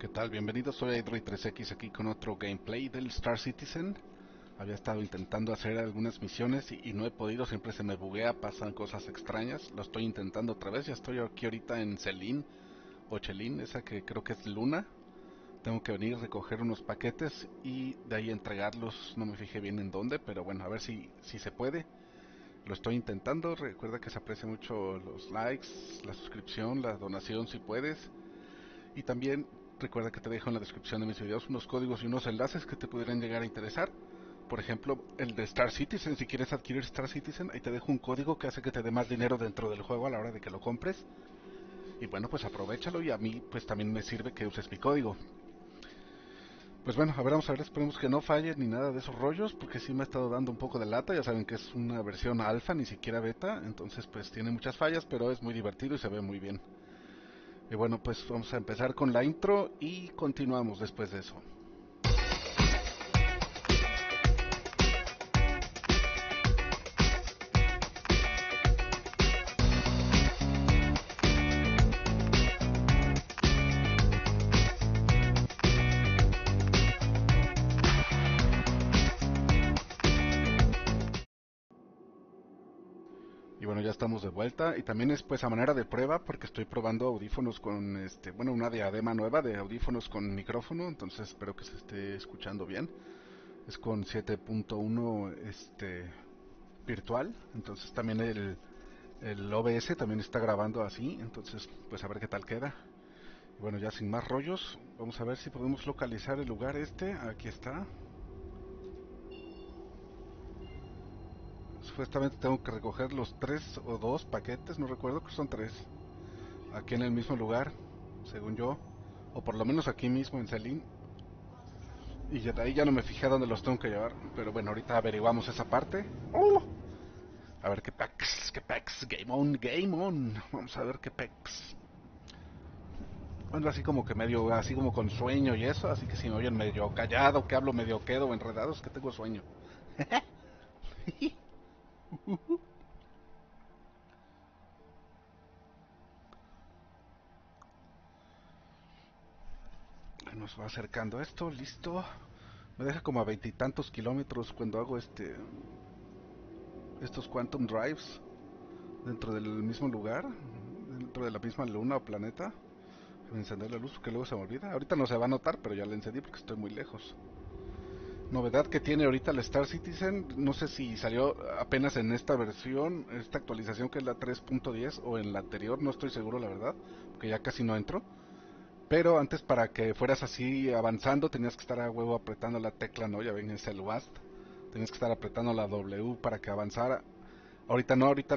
¿Qué tal? Bienvenidos, soy Android3X aquí con otro gameplay del Star Citizen. Había estado intentando hacer algunas misiones y, no he podido, siempre se me buguea, pasan cosas extrañas. Lo estoy intentando otra vez, ya estoy aquí ahorita en Celine o Chelin, esa que creo que es Luna. Tengo que venir a recoger unos paquetes y de ahí entregarlos, no me fijé bien en dónde, pero bueno, a ver si, si se puede. Lo estoy intentando, recuerda que se aprecia mucho los likes, la suscripción, la donación si puedes. Y también recuerda que te dejo en la descripción de mis videos unos códigos y unos enlaces que te pudieran llegar a interesar. Por ejemplo, el de Star Citizen, si quieres adquirir Star Citizen, ahí te dejo un código que hace que te dé más dinero dentro del juego a la hora de que lo compres. Y bueno, pues aprovechalo y a mí pues también me sirve que uses mi código. Pues bueno, a ver, vamos a ver, esperemos que no falle ni nada de esos rollos, porque sí me ha estado dando un poco de lata, ya saben que es una versión alfa, ni siquiera beta, entonces pues tiene muchas fallas, pero es muy divertido y se ve muy bien. Y bueno, pues vamos a empezar con la intro y continuamos después de eso. Estamos de vuelta y también es pues a manera de prueba porque estoy probando audífonos con este, bueno, una diadema nueva de audífonos con micrófono, entonces espero que se esté escuchando bien. Es con 7.1 este virtual, entonces también el el OBS también está grabando así, entonces pues a ver qué tal queda. Bueno, ya sin más rollos, vamos a ver si podemos localizar el lugar este. Aquí está. Supuestamente tengo que recoger los tres o dos paquetes, no recuerdo que son tres. Aquí en el mismo lugar, según yo. O por lo menos aquí mismo en Salín. Y ya de ahí ya no me fijé dónde los tengo que llevar. Pero bueno, ahorita averiguamos esa parte. A ver qué packs, qué packs. Game on, game on. Vamos a ver qué packs. Bueno, así como que medio, así como con sueño y eso. Así que si me oyen medio callado, que hablo medio quedo enredado, es que tengo sueño. Nos va acercando esto, listo. Me deja como a veintitantos kilómetros cuando hago este estos quantum drives dentro del mismo lugar, dentro de la misma luna o planeta. Encender la luz que luego se me olvida. Ahorita no se va a notar, pero ya la encendí porque estoy muy lejos novedad que tiene ahorita el Star Citizen, no sé si salió apenas en esta versión, esta actualización que es la 3.10 o en la anterior, no estoy seguro la verdad, porque ya casi no entro. Pero antes para que fueras así avanzando tenías que estar a huevo apretando la tecla, ¿no? Ya ven, es el WASD. Tenías que estar apretando la W para que avanzara. Ahorita no, ahorita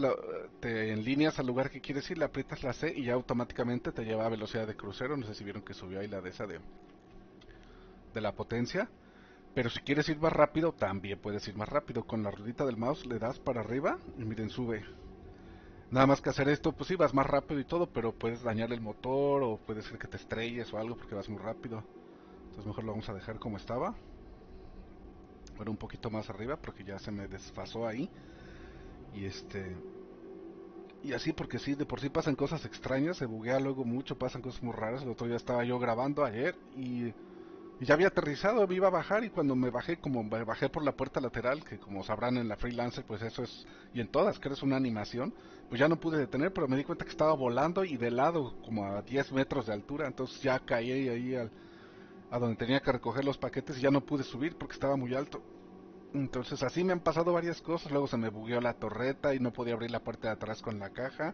te en líneas al lugar que quieres ir, le aprietas la C y ya automáticamente te lleva a velocidad de crucero. No sé si vieron que subió ahí la de esa de, de la potencia. Pero si quieres ir más rápido, también puedes ir más rápido. Con la ruedita del mouse le das para arriba y miren, sube. Nada más que hacer esto, pues sí, vas más rápido y todo, pero puedes dañar el motor o puede ser que te estrelles o algo porque vas muy rápido. Entonces mejor lo vamos a dejar como estaba. Bueno, un poquito más arriba porque ya se me desfasó ahí. Y este... Y así porque sí, de por sí pasan cosas extrañas, se buguea luego mucho, pasan cosas muy raras. El otro día estaba yo grabando ayer y ya había aterrizado, me iba a bajar y cuando me bajé, como me bajé por la puerta lateral, que como sabrán en la freelancer, pues eso es, y en todas, que es una animación, pues ya no pude detener, pero me di cuenta que estaba volando y de lado, como a 10 metros de altura, entonces ya caí ahí al, a donde tenía que recoger los paquetes y ya no pude subir porque estaba muy alto. Entonces así me han pasado varias cosas, luego se me bugueó la torreta y no podía abrir la puerta de atrás con la caja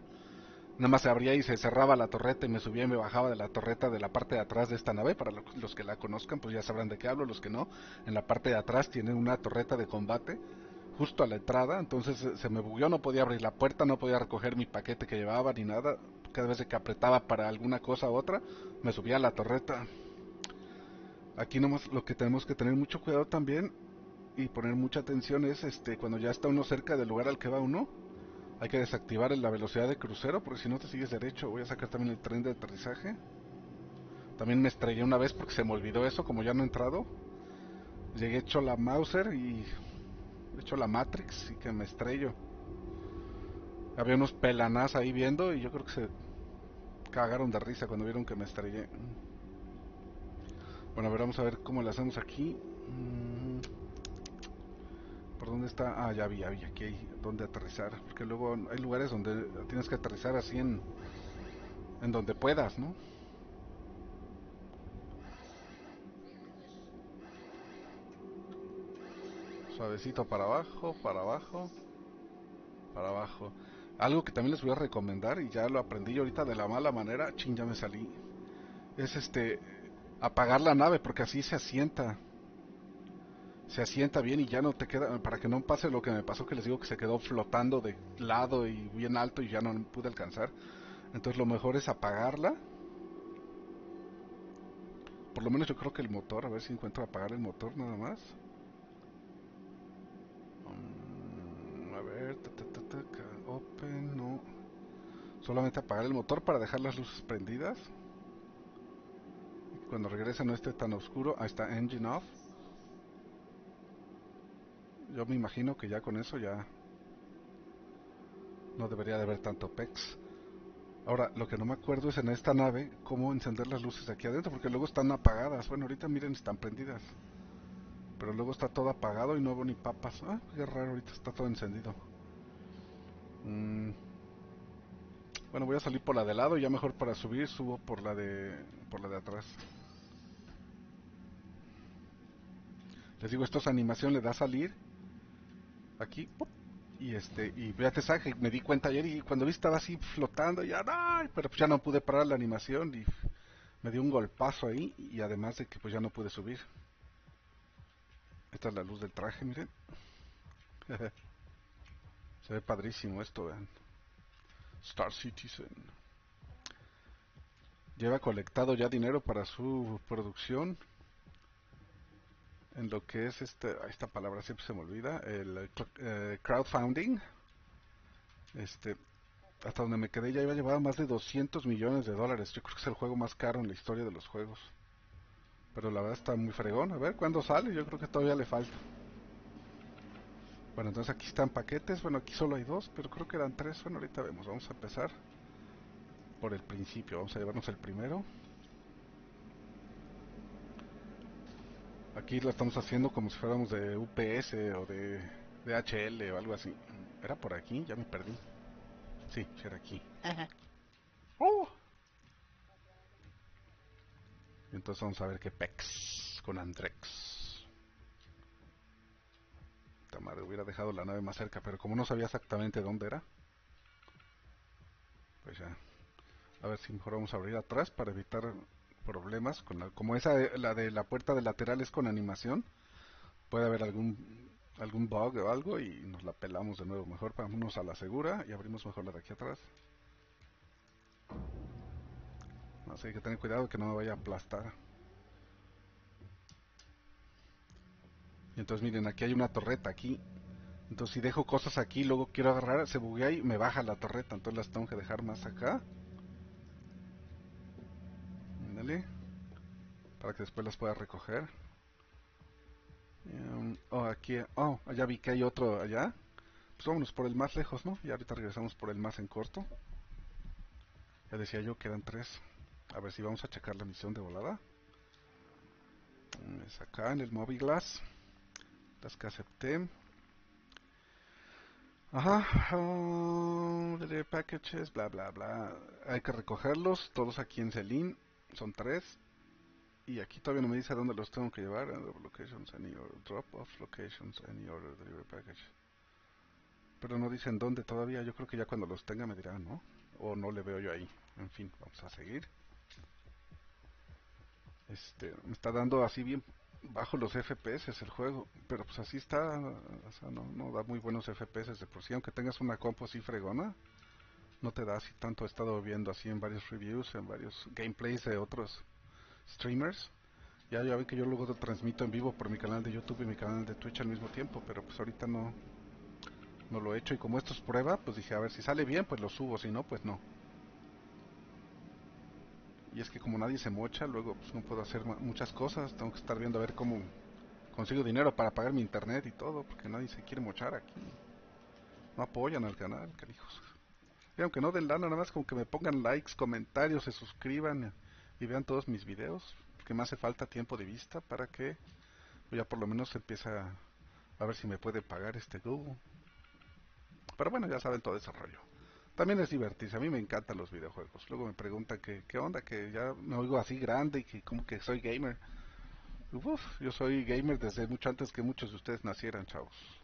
Nada más se abría y se cerraba la torreta y me subía y me bajaba de la torreta de la parte de atrás de esta nave. Para los que la conozcan, pues ya sabrán de qué hablo. Los que no, en la parte de atrás tiene una torreta de combate justo a la entrada. Entonces se me bugueó, no podía abrir la puerta, no podía recoger mi paquete que llevaba ni nada. Cada vez que apretaba para alguna cosa u otra, me subía a la torreta. Aquí nomás lo que tenemos que tener mucho cuidado también y poner mucha atención es este cuando ya está uno cerca del lugar al que va uno hay que desactivar la velocidad de crucero porque si no te sigues derecho. Voy a sacar también el tren de aterrizaje. También me estrellé una vez porque se me olvidó eso, como ya no he entrado. Llegué hecho la Mauser y hecho la Matrix y que me estrello. Había unos pelanás ahí viendo y yo creo que se cagaron de risa cuando vieron que me estrellé. Bueno, a ver, vamos a ver cómo le hacemos aquí. Mm. ¿Por dónde está? Ah, ya vi, ya vi, aquí hay donde aterrizar. Porque luego hay lugares donde tienes que aterrizar así en, en donde puedas, ¿no? Suavecito para abajo, para abajo, para abajo. Algo que también les voy a recomendar y ya lo aprendí ahorita de la mala manera, ching, ya me salí. Es este apagar la nave porque así se asienta. Se asienta bien y ya no te queda, para que no pase lo que me pasó que les digo que se quedó flotando de lado y bien alto y ya no pude alcanzar. Entonces lo mejor es apagarla. Por lo menos yo creo que el motor, a ver si encuentro apagar el motor nada más. open, no. Solamente apagar el motor para dejar las luces prendidas. Cuando regrese no esté tan oscuro. Ahí está engine off. Yo me imagino que ya con eso ya no debería de haber tanto PEX. Ahora, lo que no me acuerdo es en esta nave cómo encender las luces aquí adentro, porque luego están apagadas. Bueno, ahorita miren, están prendidas. Pero luego está todo apagado y no veo ni papas. Ah, qué raro, ahorita está todo encendido. Mm. Bueno, voy a salir por la de lado ya mejor para subir subo por la de por la de atrás. Les digo, esto es animación, le da salir aquí y este y fíjate, saque, me di cuenta ayer y cuando vi estaba así flotando ya no, pero pues ya no pude parar la animación y me dio un golpazo ahí y además de que pues ya no pude subir. Esta es la luz del traje, miren. Se ve padrísimo esto, vean. Star Citizen. Lleva colectado ya dinero para su producción. En lo que es este, esta palabra siempre se me olvida, el eh, crowdfunding. Este, hasta donde me quedé ya iba a llevar más de 200 millones de dólares. Yo creo que es el juego más caro en la historia de los juegos. Pero la verdad está muy fregón. A ver cuándo sale. Yo creo que todavía le falta. Bueno, entonces aquí están paquetes. Bueno, aquí solo hay dos, pero creo que eran tres. Bueno, ahorita vemos. Vamos a empezar por el principio. Vamos a llevarnos el primero. Aquí lo estamos haciendo como si fuéramos de UPS o de DHL o algo así. ¿Era por aquí? Ya me perdí. Sí, era aquí. ¡Oh! Entonces vamos a ver qué pex con Andrex. Esta madre hubiera dejado la nave más cerca, pero como no sabía exactamente dónde era, pues ya. A ver si mejor vamos a abrir atrás para evitar problemas. Con la, como esa, la de la puerta de lateral es con animación, puede haber algún algún bug o algo y nos la pelamos de nuevo. Mejor vámonos a la segura y abrimos mejor la de aquí atrás. Así hay que tener cuidado que no me vaya a aplastar. Y entonces miren, aquí hay una torreta aquí. Entonces si dejo cosas aquí, luego quiero agarrar, se buguea y me baja la torreta. Entonces las tengo que dejar más acá. Para que después las pueda recoger. Um, oh, aquí, oh, allá vi que hay otro allá. Pues vámonos por el más lejos, ¿no? Y ahorita regresamos por el más en corto. Ya decía yo que eran tres. A ver si vamos a checar la misión de volada. Es acá en el Movie Glass. Las que acepté. Ajá. Oh, packages, bla, bla, bla. Hay que recogerlos. Todos aquí en Celine. Son tres. Y aquí todavía no me dice dónde los tengo que llevar. Locations, any order, drop off locations, any order, delivery package. Pero no dicen dónde todavía. Yo creo que ya cuando los tenga me dirán, ¿no? O no le veo yo ahí. En fin, vamos a seguir. Este, me está dando así bien bajo los FPS el juego, pero pues así está, o sea, no, no da muy buenos FPS de por sí, aunque tengas una compo así fregona, no te da así tanto, he estado viendo así en varios reviews, en varios gameplays de otros streamers, ya, ya ven que yo luego lo transmito en vivo por mi canal de YouTube y mi canal de Twitch al mismo tiempo, pero pues ahorita no, no lo he hecho y como esto es prueba, pues dije a ver si sale bien, pues lo subo, si no, pues no. Y es que como nadie se mocha, luego pues no puedo hacer muchas cosas. Tengo que estar viendo a ver cómo consigo dinero para pagar mi internet y todo, porque nadie se quiere mochar aquí. No apoyan al canal, carijos. Aunque no den lana, nada más como que me pongan likes, comentarios, se suscriban y vean todos mis videos. que me hace falta tiempo de vista para que ya por lo menos empieza a ver si me puede pagar este Google. Pero bueno, ya saben todo ese rollo. También es divertirse, a mí me encantan los videojuegos. Luego me preguntan que, qué onda, que ya me oigo así grande y que como que soy gamer. Uf, yo soy gamer desde mucho antes que muchos de ustedes nacieran, chavos.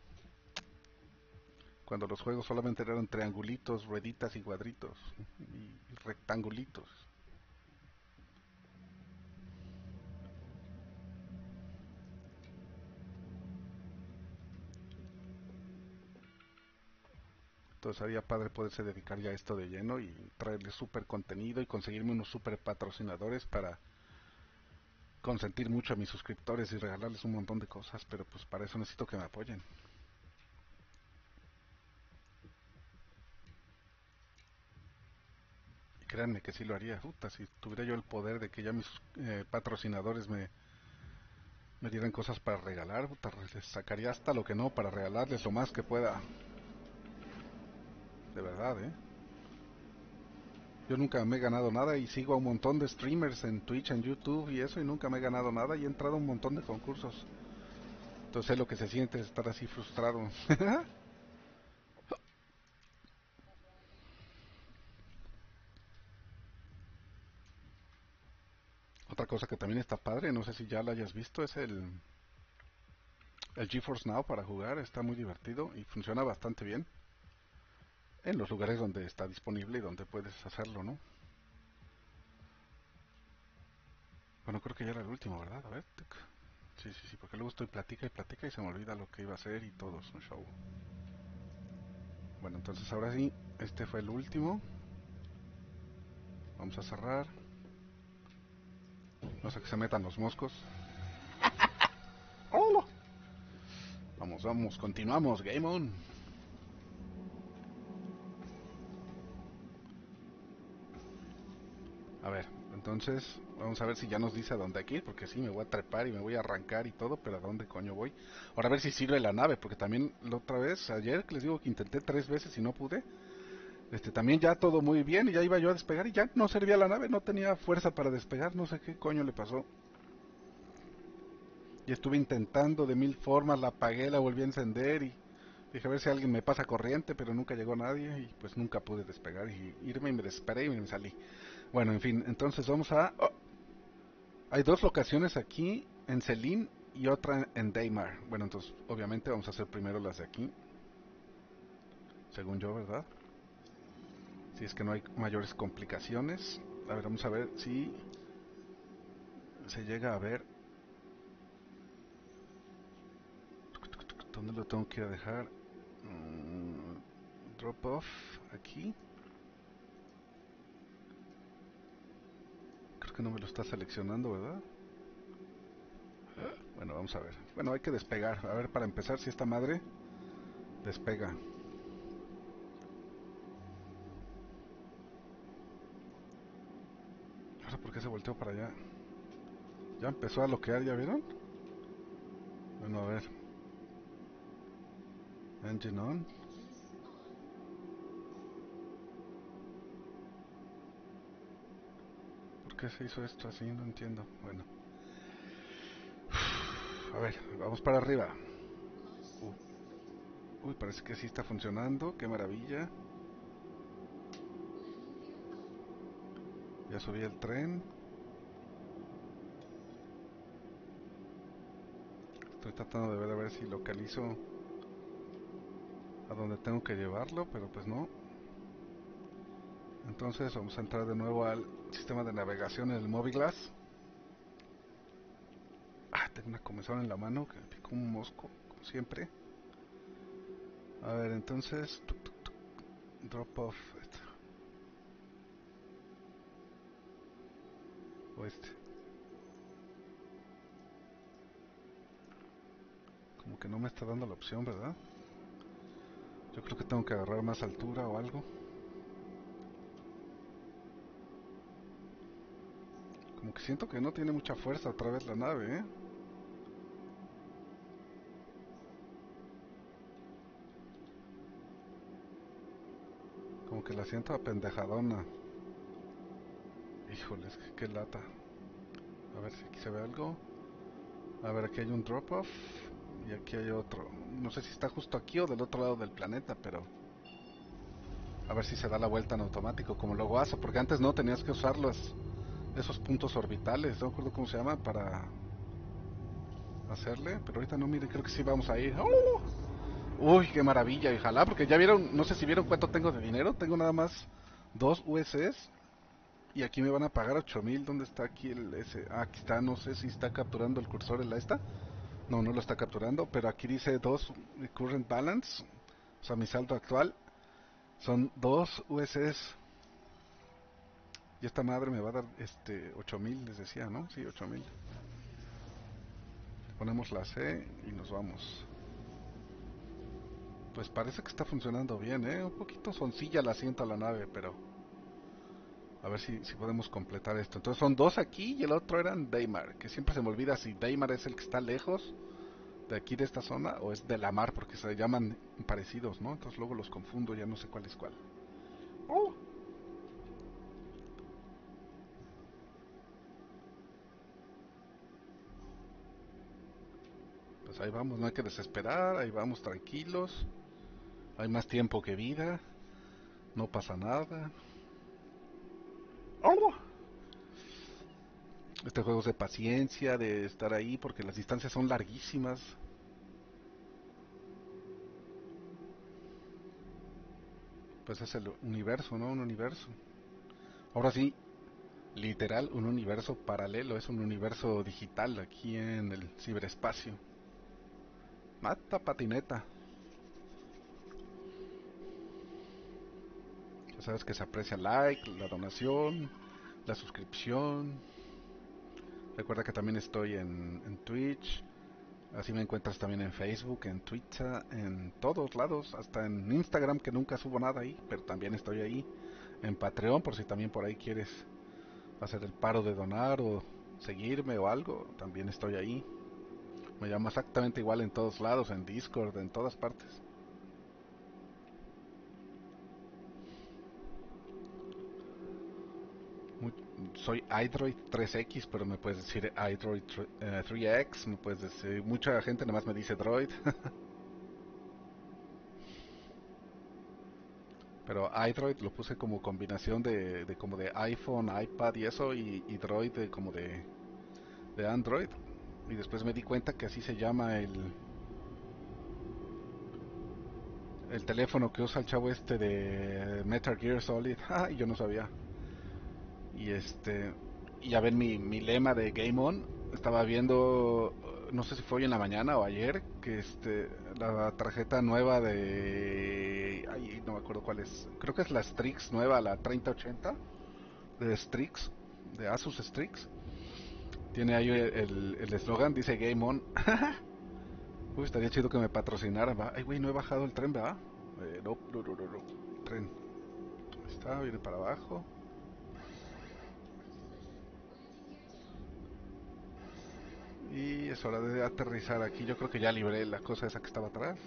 Cuando los juegos solamente eran triangulitos, rueditas y cuadritos y rectangulitos. Entonces haría padre poderse dedicar ya a esto de lleno y traerles súper contenido y conseguirme unos súper patrocinadores para consentir mucho a mis suscriptores y regalarles un montón de cosas, pero pues para eso necesito que me apoyen. Que sí lo haría, puta, si tuviera yo el poder de que ya mis eh, patrocinadores me, me dieran cosas para regalar, puta, les sacaría hasta lo que no para regalarles lo más que pueda de verdad, ¿eh? Yo nunca me he ganado nada y sigo a un montón de streamers en Twitch, en YouTube y eso y nunca me he ganado nada y he entrado a un montón de concursos. Entonces lo que se siente estar así frustrado. Cosa que también está padre, no sé si ya la hayas visto, es el el GeForce Now para jugar, está muy divertido y funciona bastante bien en los lugares donde está disponible y donde puedes hacerlo, ¿no? Bueno, creo que ya era el último, ¿verdad? A ver. Sí, sí, sí, porque luego estoy platica y platica y se me olvida lo que iba a hacer y todo es un show. Bueno, entonces ahora sí, este fue el último. Vamos a cerrar. No sé que se metan los moscos. Vamos, vamos, continuamos, Game On. A ver, entonces vamos a ver si ya nos dice a dónde hay que ir, porque sí, me voy a trepar y me voy a arrancar y todo, pero ¿a dónde coño voy? Ahora a ver si sirve la nave, porque también la otra vez, ayer que les digo que intenté tres veces y no pude, este también ya todo muy bien y ya iba yo a despegar y ya no servía la nave, no tenía fuerza para despegar, no sé qué coño le pasó. Y estuve intentando de mil formas, la apagué, la volví a encender y dije a ver si alguien me pasa corriente, pero nunca llegó nadie y pues nunca pude despegar y irme y me desesperé y me salí. Bueno, en fin, entonces vamos a... Oh, hay dos locaciones aquí, en Celine y otra en Daymar. Bueno, entonces obviamente vamos a hacer primero las de aquí. Según yo, ¿verdad? Si es que no hay mayores complicaciones. A ver, vamos a ver si se llega a ver. ¿Dónde lo tengo que dejar? Mm, drop off aquí. que no me lo está seleccionando, ¿verdad? Bueno, vamos a ver. Bueno, hay que despegar. A ver, para empezar, si esta madre despega. Ahora, ¿por se volteó para allá? Ya empezó a bloquear, ¿ya vieron? Bueno, a ver. Engine on. qué se hizo esto así? No entiendo. Bueno. A ver, vamos para arriba. Uh. Uy, parece que sí está funcionando. Qué maravilla. Subí el tren. Estoy tratando de ver a ver si localizo a donde tengo que llevarlo, pero pues no. Entonces vamos a entrar de nuevo al sistema de navegación en el Moviglass. Ah, tengo una comezón en la mano que me picó un mosco, como siempre. A ver, entonces... drop off. O este. Como que no me está dando la opción, ¿verdad? Yo creo que tengo que agarrar más altura o algo. Como que siento que no tiene mucha fuerza otra vez la nave, ¿eh? Como que la siento apendejadona. Híjoles, qué, lata. A ver si aquí se ve algo. A ver, aquí hay un drop-off. Y aquí hay otro. No sé si está justo aquí o del otro lado del planeta, pero... A ver si se da la vuelta en automático, como lo hace, porque antes no tenías que usar los, esos puntos orbitales, no recuerdo cómo se llama, para hacerle. Pero ahorita no, mire, creo que sí vamos a ir. ¡Oh! Uy, qué maravilla, ojalá, porque ya vieron, no sé si vieron cuánto tengo de dinero, tengo nada más dos USS y aquí me van a pagar 8000. ¿Dónde está aquí el ese? Ah, aquí está, no sé si está capturando el cursor en la esta. No, no lo está capturando, pero aquí dice dos current balance, o sea, mi saldo actual son dos USS. Y esta madre me va a dar este 8000, les decía, ¿no? Sí, 8000. Ponemos la C y nos vamos. Pues parece que está funcionando bien, ¿eh? Un poquito soncilla la asiento a la nave, pero... A ver si, podemos completar esto. Entonces son dos aquí y el otro eran Daymar. Que siempre se me olvida si Daymar es el que está lejos de aquí de esta zona o es de la mar porque se llaman parecidos, ¿no? Entonces luego los confundo, ya no sé cuál es cuál. ¡Oh! Pues ahí vamos, no hay que desesperar, ahí vamos tranquilos. Hay más tiempo que vida. No pasa nada. Este juego es de paciencia, de estar ahí, porque las distancias son larguísimas. Pues es el universo, ¿no? Un universo. Ahora sí, literal, un universo paralelo, es un universo digital aquí en el ciberespacio. Mata patineta. Sabes que se aprecia like, la donación, la suscripción. Recuerda que también estoy en, Twitch. Así me encuentras también en Facebook, en Twitter, en todos lados, hasta en Instagram que nunca subo nada ahí, pero también estoy ahí. En Patreon por si también por ahí quieres hacer el paro de donar o seguirme o algo, también estoy ahí. Me llamo exactamente igual en todos lados, en Discord, en todas partes. Soy iDroid 3X, pero me puedes decir iDroid 3X, eh, me puedes decir, mucha gente nada más me dice Droid. pero iDroid lo puse como combinación de, como de iPhone, iPad y eso, y, Droid como de, de Android. Y después me di cuenta que así se llama el, el teléfono que usa el chavo este de Metal Gear Solid. Y yo no sabía. Y este, ya ven mi, mi lema de Game On. Estaba viendo, no sé si fue hoy en la mañana o ayer, que este, la tarjeta nueva de, ay, no me acuerdo cuál es. Creo que es la Strix nueva, la 3080 de Strix, de Asus Strix. Tiene ahí el eslogan, dice Game On. Uy, estaría chido que me patrocinara, va. Ay, güey, no he bajado el tren, ¿verdad? Eh, no, no, no, no, Tren. está, viene para abajo. Y es hora de aterrizar aquí. Yo creo que ya libré la cosa esa que estaba atrás.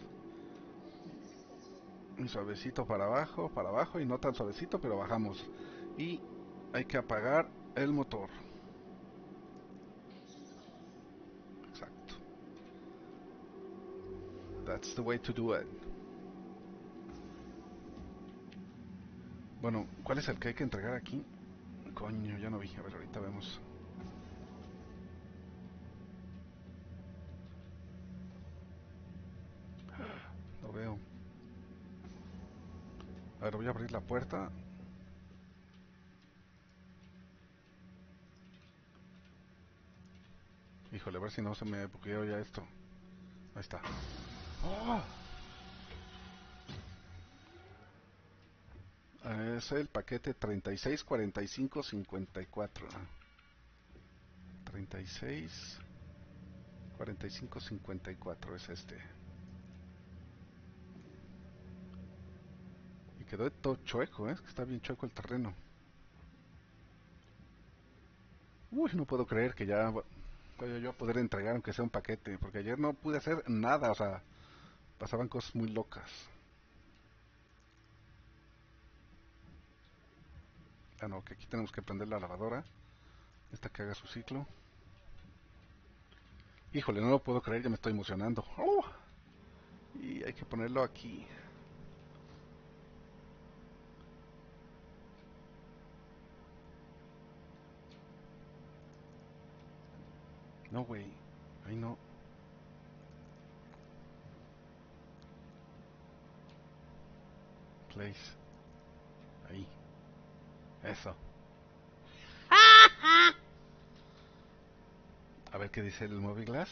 Y suavecito para abajo, para abajo. Y no tan suavecito, pero bajamos. Y hay que apagar el motor. Exacto. That's the way to do it. Bueno, ¿cuál es el que hay que entregar aquí? Coño, ya no vi. A ver, ahorita vemos. A ver, voy a abrir la puerta. Híjole, a ver si no se me bugueó ya esto. Ahí está. ¡Oh! Es el paquete 36 45 54. 36 45 54 es este. Quedó todo chueco, ¿eh? que está bien chueco el terreno. Uy, no puedo creer que ya voy yo a poder entregar aunque sea un paquete, porque ayer no pude hacer nada, o sea, pasaban cosas muy locas. Ah, no, que aquí tenemos que prender la lavadora. Esta que haga su ciclo. Híjole, no lo puedo creer, ya me estoy emocionando. Oh. Y hay que ponerlo aquí. No, güey. Ahí no. Place. Ahí. Eso. A ver qué dice el Movie Glass.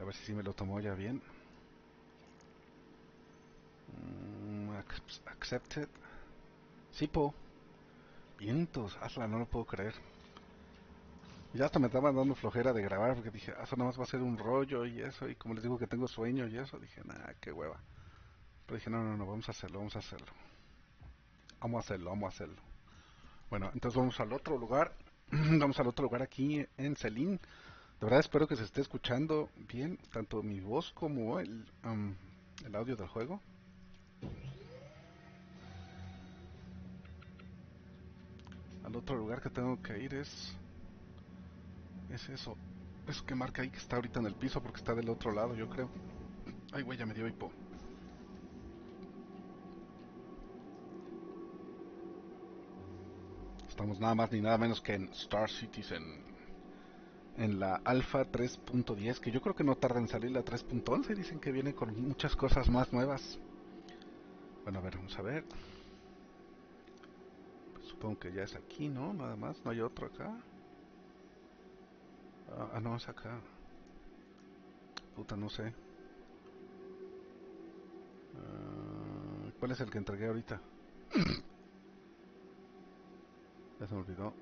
A ver si me lo tomó ya bien. Mm, accepted. Sí, po. Vientos. Hazla, no lo puedo creer. Ya hasta me estaba dando flojera de grabar porque dije, ah, eso nada más va a ser un rollo y eso. Y como les digo que tengo sueño y eso, dije, nada, qué hueva. Pero dije, no, no, no, vamos a hacerlo, vamos a hacerlo. Vamos a hacerlo, vamos a hacerlo. Bueno, entonces vamos al otro lugar. vamos al otro lugar aquí en Celín. De verdad espero que se esté escuchando bien, tanto mi voz como el, el audio del juego. Al otro lugar que tengo que ir es es eso. Eso que marca ahí que está ahorita en el piso porque está del otro lado, yo creo. Ay, güey, ya me dio hipo. Estamos nada más ni nada menos que en Star Citizen. En la Alpha 3.10, que yo creo que no tarda en salir la 3.11. Dicen que viene con muchas cosas más nuevas. Bueno, a ver, vamos a ver. Pues supongo que ya es aquí, ¿no? Nada más, no hay otro acá. Ah, ah, no, es acá. Puta, no sé. Ah, ¿Cuál es el que entregué ahorita? ya se me olvidó.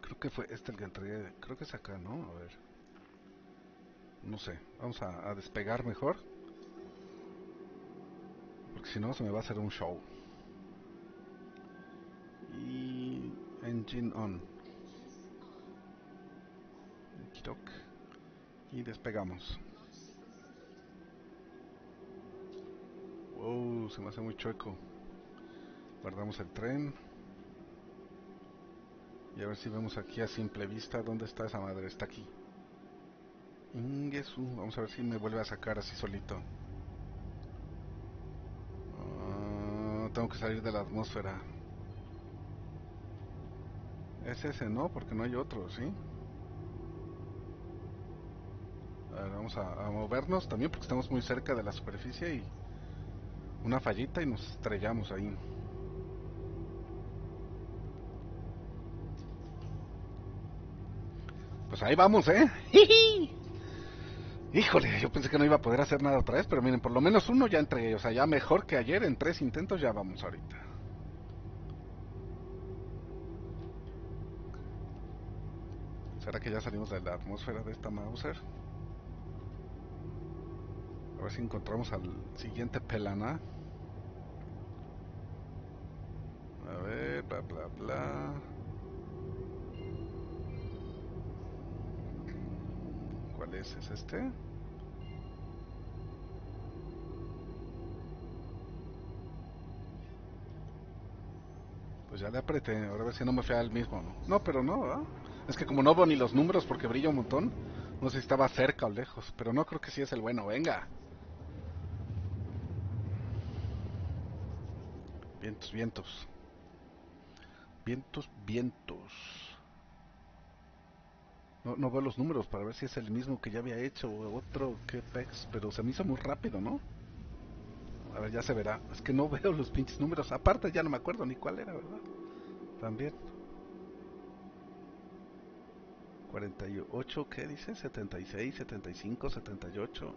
Creo que fue este el que entregué. Creo que es acá, ¿no? A ver. No sé. Vamos a, a despegar mejor. Porque si no se me va a hacer un show. Y engine on. Y despegamos. Wow, se me hace muy chueco. Guardamos el tren. Y a ver si vemos aquí a simple vista dónde está esa madre. Está aquí. Ingesu. Vamos a ver si me vuelve a sacar así solito. Ah, tengo que salir de la atmósfera. Es ese, ¿no? Porque no hay otro, ¿sí? vamos a, movernos también porque estamos muy cerca de la superficie y una fallita y nos estrellamos ahí. Pues ahí vamos, ¿eh? Híjole, yo pensé que no iba a poder hacer nada otra vez, pero miren, por lo menos uno ya entregué, o sea, ya mejor que ayer, en tres intentos ya vamos ahorita. ¿Será que ya salimos de la atmósfera de esta Mauser? A ver si encontramos al siguiente pelana. A ver, bla bla bla. ¿Cuál es? ¿Es este? Pues ya le apreté, ahora a ver si no me fea el mismo, ¿no? No, pero no, ¿verdad? Es que como no veo ni los números porque brilla un montón, no sé si estaba cerca o lejos, pero no creo que sí es el bueno, venga. Vientos, vientos. Vientos, vientos. No, no veo los números para ver si es el mismo que ya había hecho o otro que pex, pero se me hizo muy rápido, ¿no? A ver, ya se verá. Es que no veo los pinches números. Aparte ya no me acuerdo ni cuál era, ¿verdad? También. 48, ¿qué dice? 76, 75, 78.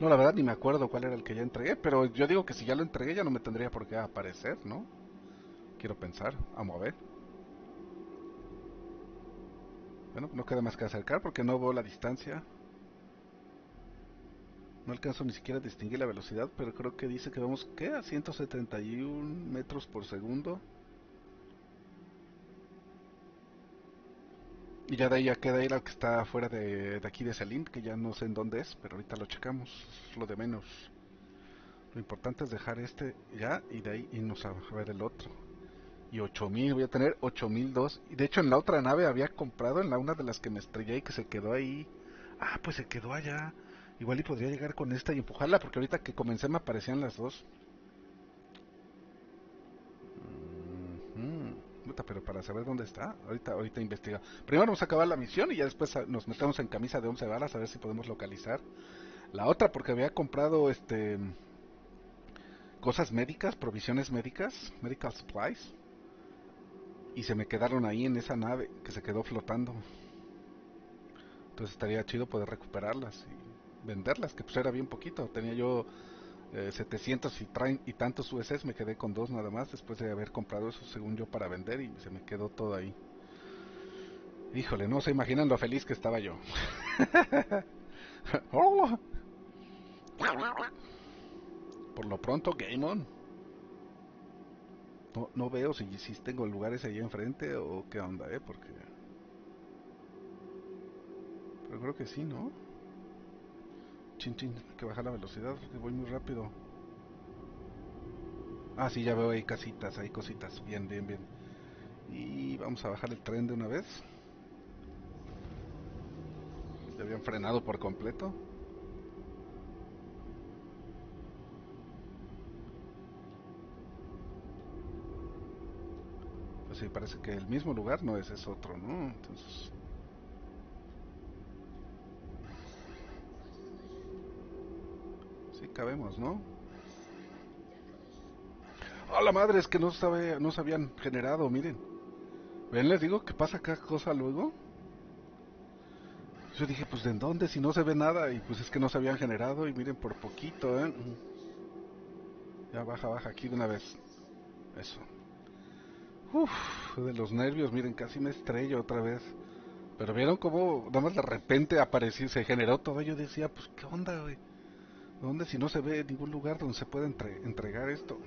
No, la verdad ni me acuerdo cuál era el que ya entregué, pero yo digo que si ya lo entregué ya no me tendría por qué aparecer, ¿no? Quiero pensar, a ver. Bueno, no queda más que acercar porque no veo la distancia. No alcanzo ni siquiera a distinguir la velocidad, pero creo que dice que vamos, ¿qué? A 171 metros por segundo. Y ya de ahí ya queda ir al que está fuera de, aquí de Selin, que ya no sé en dónde es, pero ahorita lo checamos, lo de menos. Lo importante es dejar este ya y de ahí irnos a ver el otro. Y 8000, voy a tener 8002. Y de hecho en la otra nave había comprado, en la una de las que me estrellé y que se quedó ahí. Ah, pues se quedó allá. Igual y podría llegar con esta y empujarla porque ahorita que comencé me aparecían las dos. Pero para saber dónde está, ahorita, ahorita investiga. Primero vamos a acabar la misión y ya después nos metemos en camisa de 11 balas a ver si podemos localizar. La otra porque había comprado este cosas médicas, provisiones médicas, medical supplies. Y se me quedaron ahí en esa nave que se quedó flotando. Entonces estaría chido poder recuperarlas y venderlas, que pues era bien poquito. Tenía yo 700 eh, y, y tantos USS, me quedé con dos nada más después de haber comprado eso según yo para vender y se me quedó todo ahí. Híjole, no se imaginan lo feliz que estaba yo. Por lo pronto, Game On. No, veo si, si tengo lugares ahí enfrente o qué onda, ¿eh? Porque... Pero creo que sí, ¿no? Chin, chin, hay que bajar la velocidad porque voy muy rápido. Ah, sí, ya veo ahí casitas, hay cositas. Bien, bien, bien. Y vamos a bajar el tren de una vez. Ya habían frenado por completo. Pues sí, parece que el mismo lugar no es, es otro, ¿no? Entonces... cabemos, ¿no? A la madre, es que no, no se habían generado, miren. ¿Ven? Les digo que pasa acá cosa luego. Yo dije, pues ¿de dónde? Si no se ve nada. Y pues es que no se habían generado. Y miren, por poquito, ¿eh? Ya baja, baja aquí de una vez. Eso. Uf, de los nervios, miren, casi me estrello otra vez. Pero vieron cómo, nada más de repente apareció, se generó todo. Yo decía, pues, ¿qué onda, güey? ¿Dónde si no se ve ningún lugar donde se pueda entregar esto?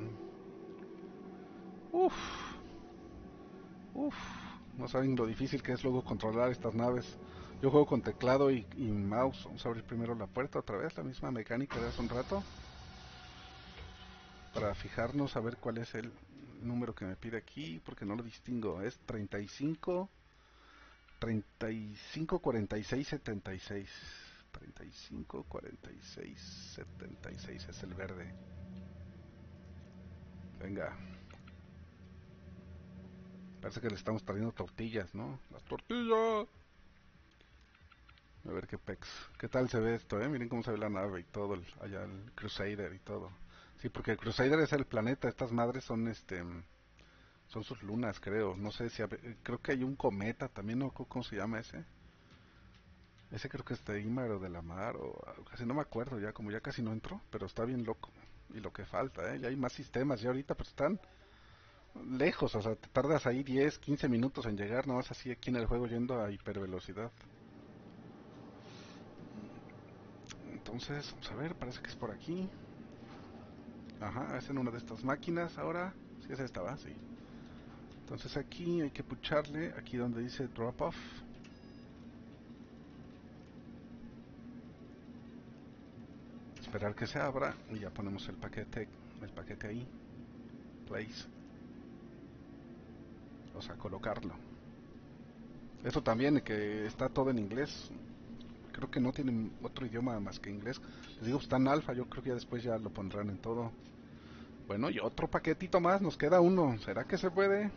Uf. Uf. No saben lo difícil que es luego controlar estas naves. Yo juego con teclado y, mouse. Vamos a abrir primero la puerta otra vez, la misma mecánica de hace un rato. Para fijarnos a ver cuál es el número que me pide aquí, porque no lo distingo. Es 35 35 46 76. 35, 46, 76 es el verde. Venga. Parece que le estamos trayendo tortillas, ¿no? Las tortillas. A ver qué pex. ¿Qué tal se ve esto, eh? Miren cómo se ve la nave y todo, allá el Crusader y todo. Sí, porque el Crusader es el planeta, estas madres son este son sus lunas, creo. No sé si creo que hay un cometa también, ¿no? ¿Cómo se llama ese? Ese creo que es de Imar o de la Mar, o casi no me acuerdo ya, como ya casi no entro, pero está bien loco. Y lo que falta, ¿eh? Ya hay más sistemas, ya ahorita pues están lejos, o sea, te tardas ahí 10, 15 minutos en llegar, no vas así aquí en el juego yendo a hipervelocidad. Entonces, vamos a ver, parece que es por aquí. Ajá, es en una de estas máquinas ahora. Sí, es esta, va, sí. Entonces aquí hay que pucharle, aquí donde dice drop off. Esperar que se abra y ya ponemos el paquete el paquete ahí place. O sea colocarlo. Eso también que está todo en inglés. Creo que no tienen otro idioma más que inglés. Les digo está en alfa yo creo que ya después ya lo pondrán en todo. Bueno y otro paquetito más nos queda uno. Será que se puede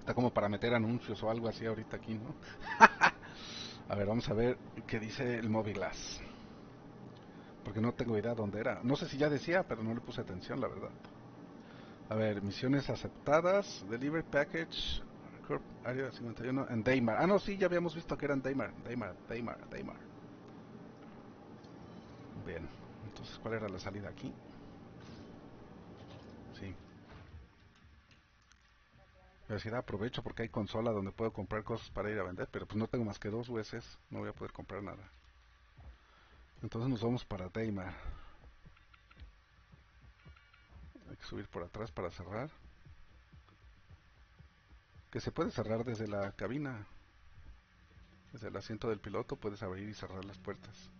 está como para meter anuncios o algo así ahorita aquí no a ver vamos a ver qué dice el Moviglass porque no tengo idea dónde era. No sé si ya decía, pero no le puse atención, la verdad. A ver, misiones aceptadas, delivery package, área 51 en Daymar. Ah, no, sí, ya habíamos visto que eran Daymar, Daymar, Daymar, Daymar. Bien, entonces, ¿cuál era la salida aquí? Sí. decir, aprovecho porque hay consola donde puedo comprar cosas para ir a vender, pero pues no tengo más que dos USs, no voy a poder comprar nada. Entonces nos vamos para Daymar. Hay que subir por atrás para cerrar. Que se puede cerrar desde la cabina. Desde el asiento del piloto puedes abrir y cerrar las puertas.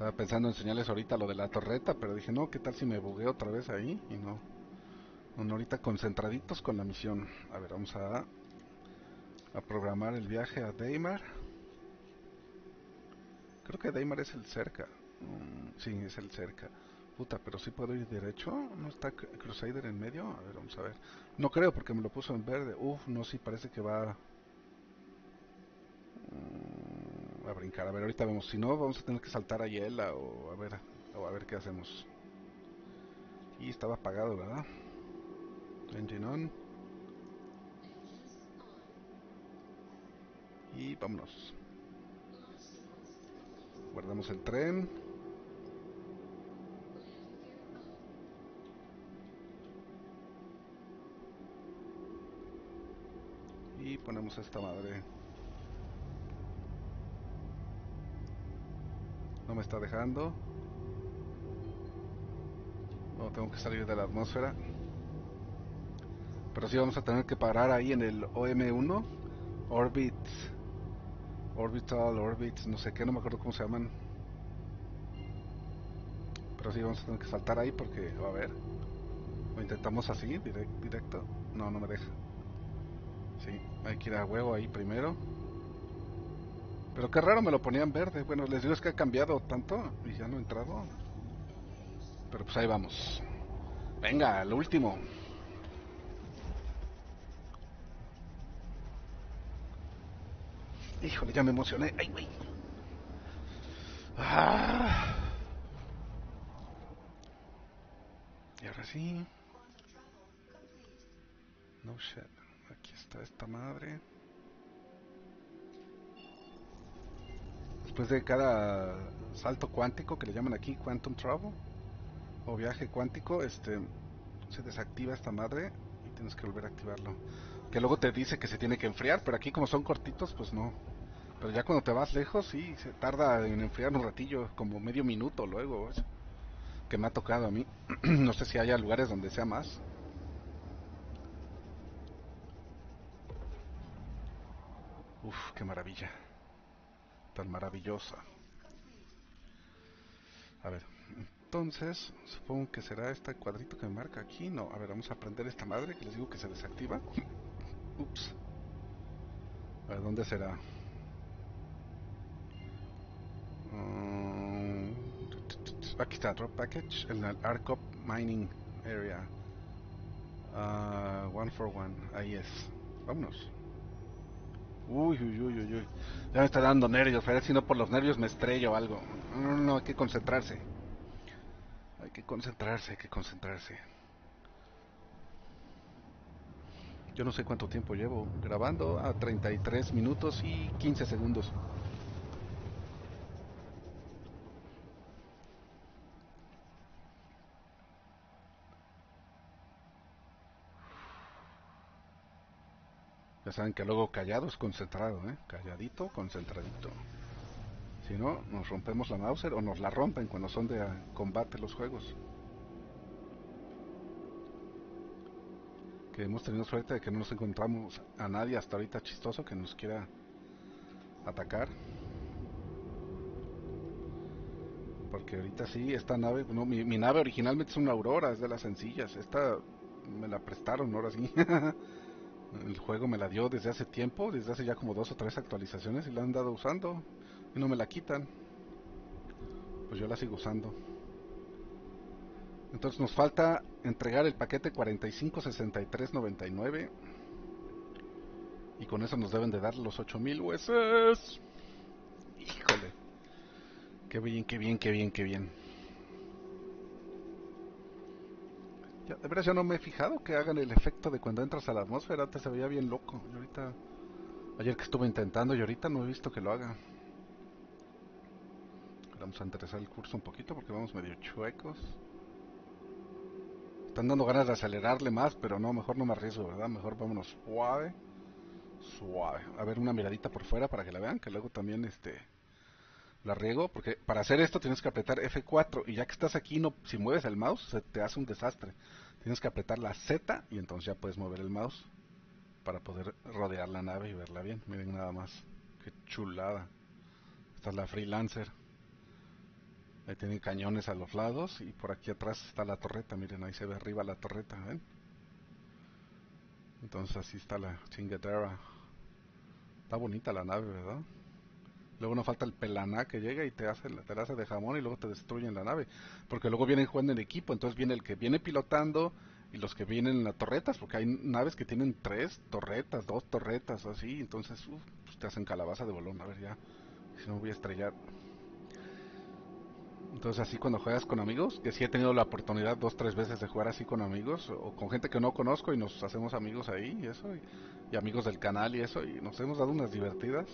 Estaba pensando en enseñarles ahorita lo de la torreta, pero dije, no, ¿qué tal si me bugueo otra vez ahí? Y no. Bueno, ahorita concentraditos con la misión. A ver, vamos a, a programar el viaje a Deimar. Creo que Deimar es el cerca. Mm, sí, es el cerca. Puta, pero sí puedo ir derecho. ¿No está Crusader en medio? A ver, vamos a ver. No creo porque me lo puso en verde. Uf, no, sí, parece que va mm, a brincar. A ver, ahorita vemos. Si no, vamos a tener que saltar a Yela o a ver, o a ver qué hacemos. Y estaba apagado, ¿verdad? Engine on. Y vámonos. Guardamos el tren. Y ponemos esta madre. No me está dejando. No, tengo que salir de la atmósfera. Pero sí vamos a tener que parar ahí en el OM1. Orbit. Orbital, Orbits, no sé qué, no me acuerdo cómo se llaman. Pero sí vamos a tener que saltar ahí porque, a ver. Lo intentamos así, directo. No, no me deja. Sí, hay que ir a huevo ahí primero. Pero qué raro me lo ponían verde. Bueno, les digo es que ha cambiado tanto y ya no he entrado. Pero pues ahí vamos. Venga, lo último. Híjole, ya me emocioné. Ay, güey. Ah. Y ahora sí. No shit. Aquí está esta madre. Después de cada salto cuántico que le llaman aquí Quantum Travel o viaje cuántico, este se desactiva esta madre y tienes que volver a activarlo. Que luego te dice que se tiene que enfriar, pero aquí como son cortitos, pues no. Pero ya cuando te vas lejos, sí, se tarda en enfriar un ratillo, como medio minuto luego. Que me ha tocado a mí. no sé si haya lugares donde sea más. Uf, qué maravilla. Tan maravillosa. A ver, entonces, supongo que será este cuadrito que me marca aquí. No, a ver, vamos a prender esta madre que les digo que se desactiva. Ups. A ver, ¿dónde será? Mm, aquí está, drop package en el ARCOP Mining Area. Uh, one for one, ahí es. Vámonos. Uy, uy, uy, uy, uy. Ya me está dando nervios. Parece si no por los nervios me estrello o algo. No, no, no, hay que concentrarse. Hay que concentrarse, hay que concentrarse. Yo no sé cuánto tiempo llevo grabando. A 33 minutos y 15 segundos. Ya saben que luego callado es concentrado, ¿eh? Calladito, concentradito. Si no, nos rompemos la Mauser o nos la rompen cuando son de combate los juegos. Que hemos tenido suerte de que no nos encontramos a nadie hasta ahorita chistoso que nos quiera atacar. Porque ahorita sí, esta nave, no, mi, mi nave originalmente es una Aurora, es de las sencillas. Esta me la prestaron, ahora sí. El juego me la dio desde hace tiempo, desde hace ya como dos o tres actualizaciones y la han dado usando y no me la quitan. Pues yo la sigo usando. Entonces nos falta entregar el paquete 456399 y con eso nos deben de dar los 8000 USS. Híjole. Qué bien, qué bien, qué bien, qué bien. De veras yo no me he fijado que hagan el efecto de cuando entras a la atmósfera. Antes se veía bien loco. Y ahorita, ayer que estuve intentando y ahorita no he visto que lo haga. Vamos a interesar el curso un poquito porque vamos medio chuecos. Están dando ganas de acelerarle más, pero no, mejor no me arriesgo, ¿verdad? Mejor vámonos suave. Suave. A ver una miradita por fuera para que la vean, que luego también este la riego, porque para hacer esto tienes que apretar F4 y ya que estás aquí, no, si mueves el mouse se te hace un desastre. Tienes que apretar la Z y entonces ya puedes mover el mouse para poder rodear la nave y verla bien. Miren nada más, qué chulada. Esta es la Freelancer. Ahí tienen cañones a los lados y por aquí atrás está la torreta, miren, ahí se ve arriba la torreta, ¿ven? Entonces así está la chingadera. Está bonita la nave, ¿verdad? Luego no falta el pelaná que llega y te hace, la hace de jamón y luego te destruyen la nave. Porque luego vienen jugando en equipo, entonces viene el que viene pilotando y los que vienen en las torretas, porque hay naves que tienen tres torretas, dos torretas, así, entonces pues te hacen calabaza de bolón, a ver ya, si no voy a estrellar. Entonces así cuando juegas con amigos, que sí he tenido la oportunidad dos, tres veces de jugar así con amigos, o con gente que no conozco y nos hacemos amigos ahí y eso, y, amigos del canal y eso, y nos hemos dado unas divertidas.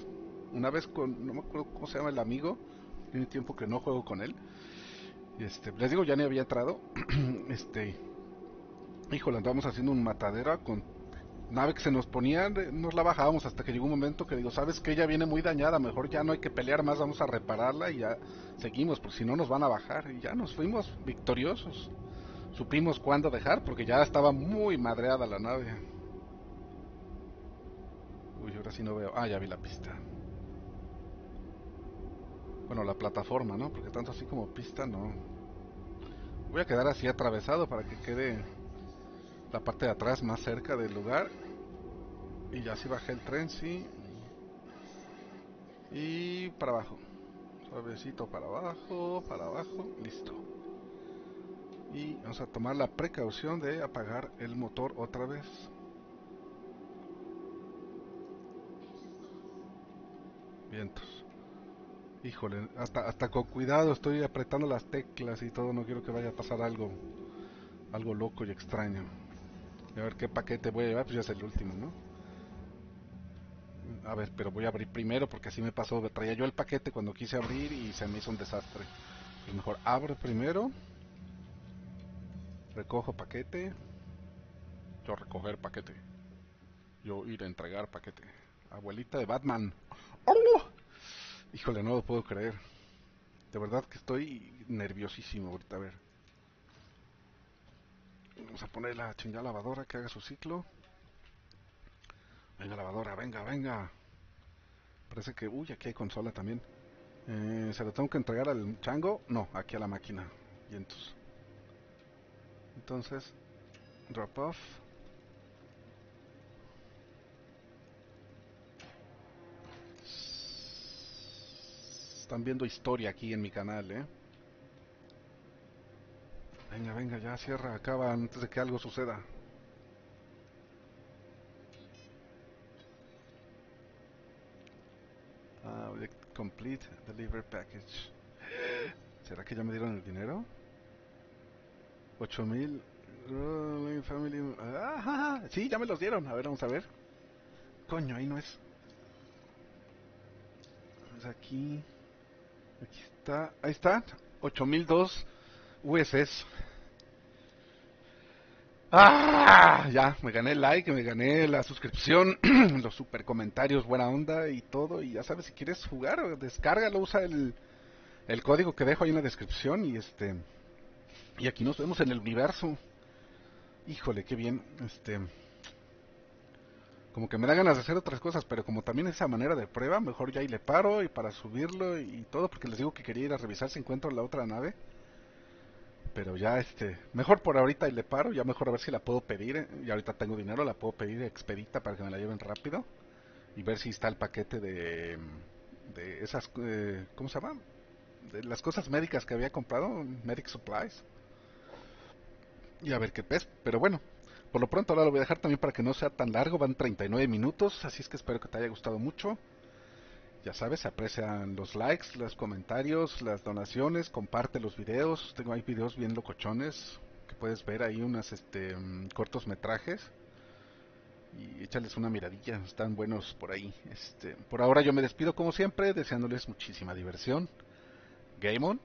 Una vez con, no me acuerdo cómo se llama el amigo, tiene tiempo que no juego con él. Este, les digo, ya ni había entrado. este, híjole, andábamos haciendo un matadera con nave que se nos ponía, nos la bajábamos hasta que llegó un momento que digo, sabes que ella viene muy dañada, mejor ya no hay que pelear más, vamos a repararla y ya seguimos, porque si no nos van a bajar. Y ya nos fuimos victoriosos. Supimos cuándo dejar, porque ya estaba muy madreada la nave. Uy, ahora sí no veo. Ah, ya vi la pista. Bueno, la plataforma, ¿no? Porque tanto así como pista no. Voy a quedar así atravesado para que quede la parte de atrás más cerca del lugar. Y ya si bajé el tren, sí. Y para abajo. Suavecito para abajo, para abajo, listo. Y vamos a tomar la precaución de apagar el motor otra vez. Vientos. Híjole, hasta, hasta con cuidado estoy apretando las teclas y todo, no quiero que vaya a pasar algo, algo loco y extraño. A ver qué paquete voy a llevar, pues ya es el último, ¿no? A ver, pero voy a abrir primero porque así me pasó. Traía yo el paquete cuando quise abrir y se me hizo un desastre. Pues mejor abro primero. Recojo paquete. Yo recoger paquete. Yo ir a entregar paquete. Abuelita de Batman. ¡Oh! Híjole, no lo puedo creer. De verdad que estoy nerviosísimo ahorita. A ver. Vamos a poner la chingada lavadora que haga su ciclo. Venga, lavadora, venga, venga. Parece que... Uy, aquí hay consola también. Eh, ¿Se lo tengo que entregar al chango? No, aquí a la máquina. Y entonces... Entonces... Drop off. Están viendo historia aquí en mi canal, ¿eh? Venga, venga, ya cierra, acaba antes de que algo suceda. Ah, complete deliver package. ¿Será que ya me dieron el dinero? 8000 mil family. Ah, sí, ya me los dieron. A ver, vamos a ver. Coño, ahí no es. Vamos aquí. Aquí está. Ahí está. 8002 USS. ¡Ah! Ya, me gané el like, me gané la suscripción, los super comentarios, buena onda y todo. Y ya sabes, si quieres jugar, descárgalo, usa el, el código que dejo ahí en la descripción y este... Y aquí nos vemos en el universo. Híjole, qué bien. Este... Como que me da ganas de hacer otras cosas, pero como también esa manera de prueba, mejor ya ahí le paro y para subirlo y todo, porque les digo que quería ir a revisar si encuentro la otra nave pero ya este, mejor por ahorita y le paro, ya mejor a ver si la puedo pedir, eh, y ahorita tengo dinero, la puedo pedir expedita para que me la lleven rápido y ver si está el paquete de, de esas, eh, ¿cómo se llama? De las cosas médicas que había comprado, Medic Supplies. Y a ver qué pes, pero bueno, por lo pronto ahora lo voy a dejar también para que no sea tan largo, van 39 minutos, así es que espero que te haya gustado mucho. Ya sabes, se aprecian los likes, los comentarios, las donaciones, comparte los videos. Tengo ahí videos bien locochones que puedes ver ahí unas este mm, cortos metrajes y échales una miradilla, están buenos por ahí. Este, por ahora yo me despido como siempre, deseándoles muchísima diversión. Game on.